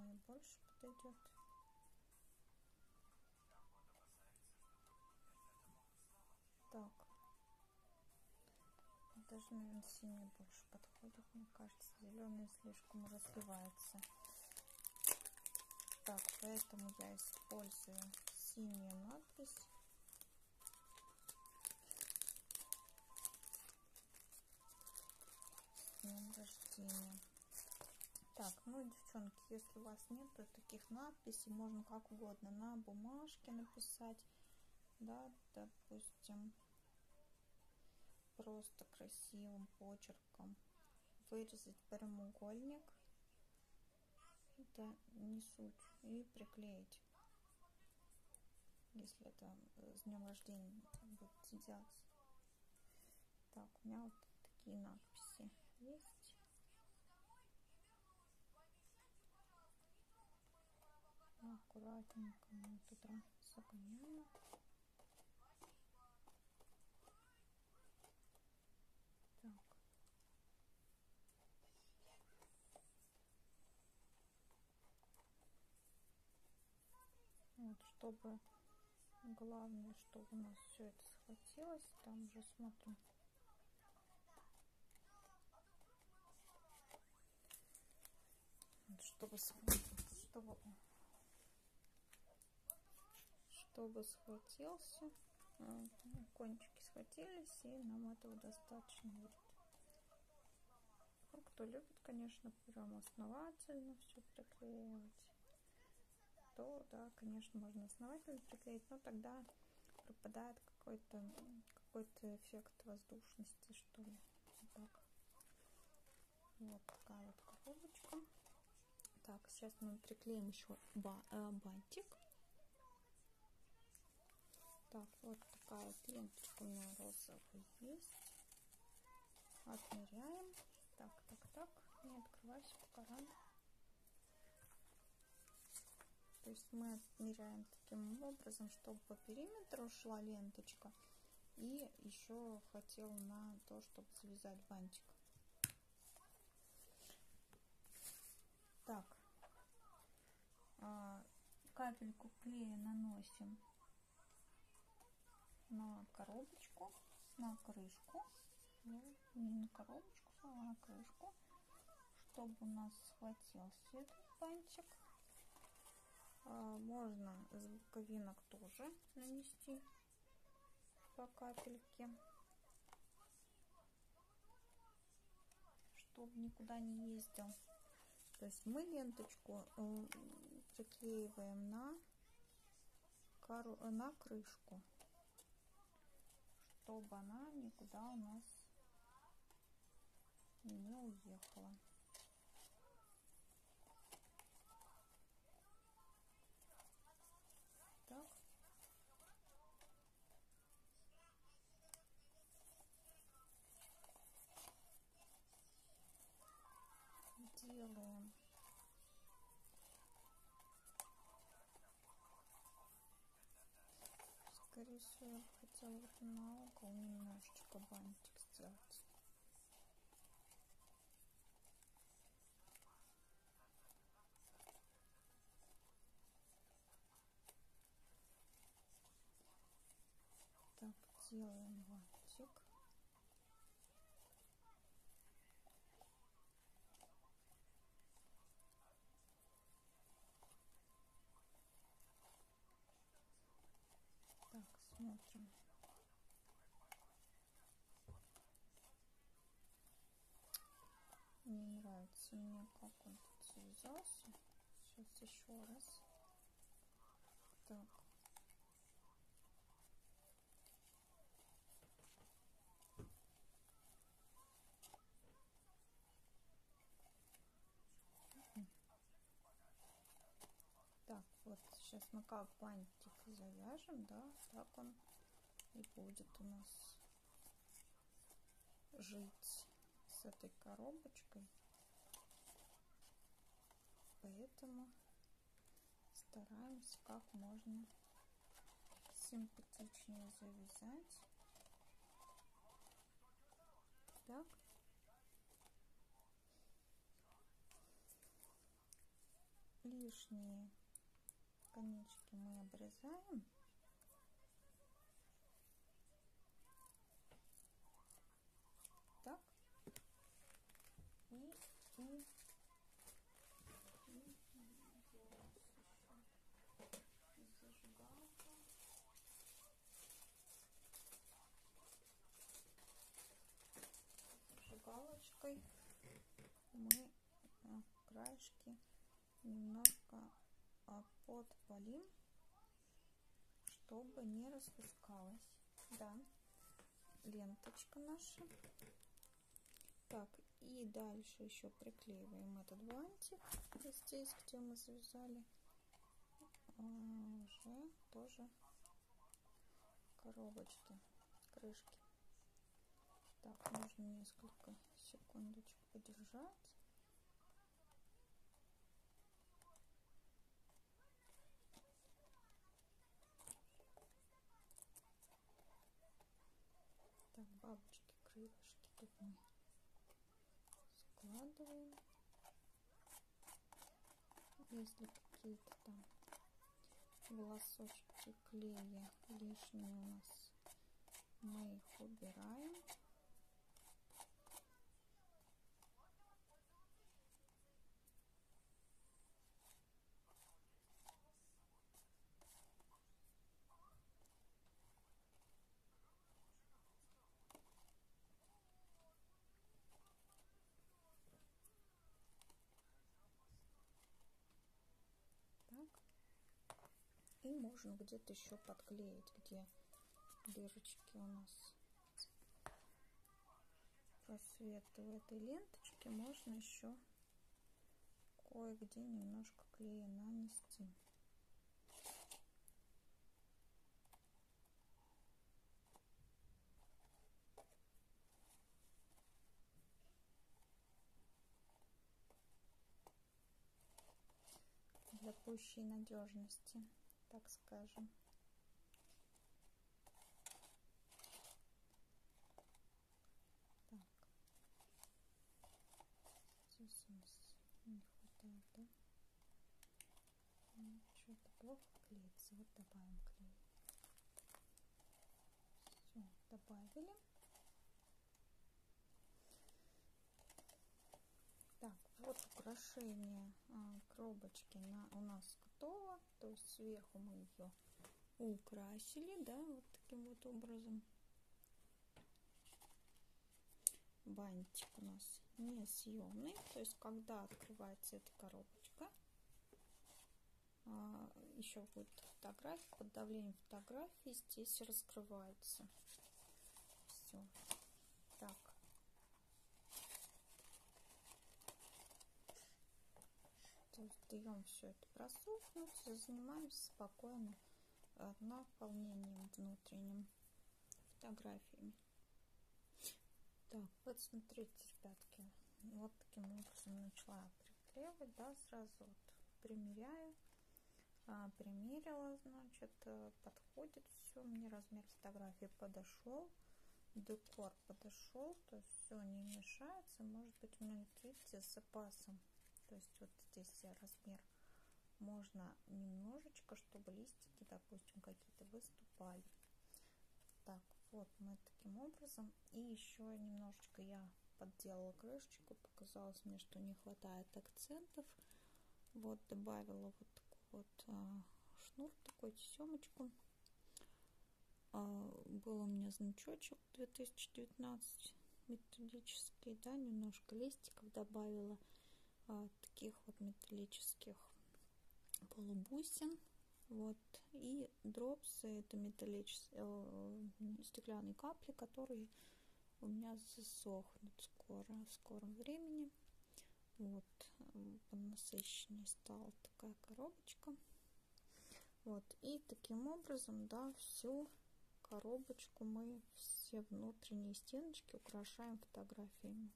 синий больше подойдет. Так. Даже, наверное, синий больше подходит, мне кажется. Зеленый слишком уже сливается. Так, поэтому я использую синюю надпись. С днем рождения. Так, ну, девчонки, если у вас нет таких надписей, можно как угодно на бумажке написать, да, допустим, просто красивым почерком вырезать прямоугольник, это не суть, и приклеить, если это с днем рождения будете делать. Так, у меня вот такие надписи есть. Аккуратненько мы туда загоняем. Так. Вот, чтобы главное, чтобы у нас все это схватилось, там уже смотрим. Вот, чтобы, чтобы чтобы схватился. А, кончики схватились, и нам этого достаточно будет. Ну, кто любит, конечно, прям основательно все приклеивать, то, да, конечно, можно основательно приклеить, но тогда пропадает какой-то какой-то эффект воздушности, что ли. Вот так. Вот такая вот коробочка. Так, сейчас мы приклеим еще ба э, бантик. Так, вот такая ленточка у меня розовая есть. Отмеряем. Так, так, так. Не открывайся пока рано. То есть мы отмеряем таким образом, чтобы по периметру шла ленточка. И еще хотел на то, чтобы завязать бантик. Так. А, капельку клея наносим на коробочку, на крышку, ну, не на коробочку, а на крышку, чтобы у нас схватился этот бантик. А, можно с боковинок тоже нанести по капельке, чтобы никуда не ездил. То есть мы ленточку э, приклеиваем на, на крышку чтобы она никуда у нас не уехала. Так. Делаем скорее всего, вот на угол немножечко бантик сделать. Так, делаем бантик. Смотрим. Не нравится мне, как он тут связался. Сейчас еще раз. Так. Так, вот сейчас мы как бантик завяжем, да, так он и будет у нас жить с этой коробочкой. Поэтому стараемся как можно симпатичнее завязать. Так. Лишние конечки мы обрезаем. Так. И, и, и зажигалка. Зажигалочкой мы краешки немножко подпалим, чтобы не распускалась. Да, ленточка наша. Так, и дальше еще приклеиваем этот бантик здесь, где мы завязали. А, уже тоже коробочки, крышки. Так, нужно несколько секундочек подержать. Так, бабочки, крылышки тут мы складываем. Если какие-то там волосочки клея лишние у нас, мы их убираем. И можно где-то еще подклеить, где дырочки у нас просветы в этой ленточке. Можно еще кое-где немножко клея нанести. для пущей надежности так скажем. Так. Здесь у нас не хватает, да? Ну, Что-то плохо клеится. Вот добавим клей. Все, добавили. Так, вот украшение а, коробочки на, у нас готово. То есть сверху мы ее украсили, да, вот таким вот образом. Бантик у нас несъемный, то есть когда открывается эта коробочка, а, еще будет фотография, под давлением фотографии здесь раскрывается. Все. Так, Даем все это просохнуть, занимаемся спокойно э, наполнением внутренним фотографиями. Так, вот смотрите, ребятки, вот таким образом начала приклеивать, да, сразу вот примеряю, а, примерила, значит, э, подходит все, мне размер фотографии подошел, декор подошел, то есть все не мешается, может быть, у меня, видите, с запасом то есть вот здесь размер можно немножечко, чтобы листики, допустим, какие-то выступали. Так, вот мы таким образом. И еще немножечко я подделала крышечку, показалось мне, что не хватает акцентов. Вот добавила вот такой вот а, шнур, такой тесемочку. А, был у меня значочек 2019 металлический, да, немножко листиков добавила таких вот металлических полубусин. Вот. И дропсы это металлические э, стеклянные капли, которые у меня засохнут скоро, в скором времени. Вот, насыщеннее стала такая коробочка. Вот, и таким образом, да, всю коробочку мы все внутренние стеночки украшаем фотографиями.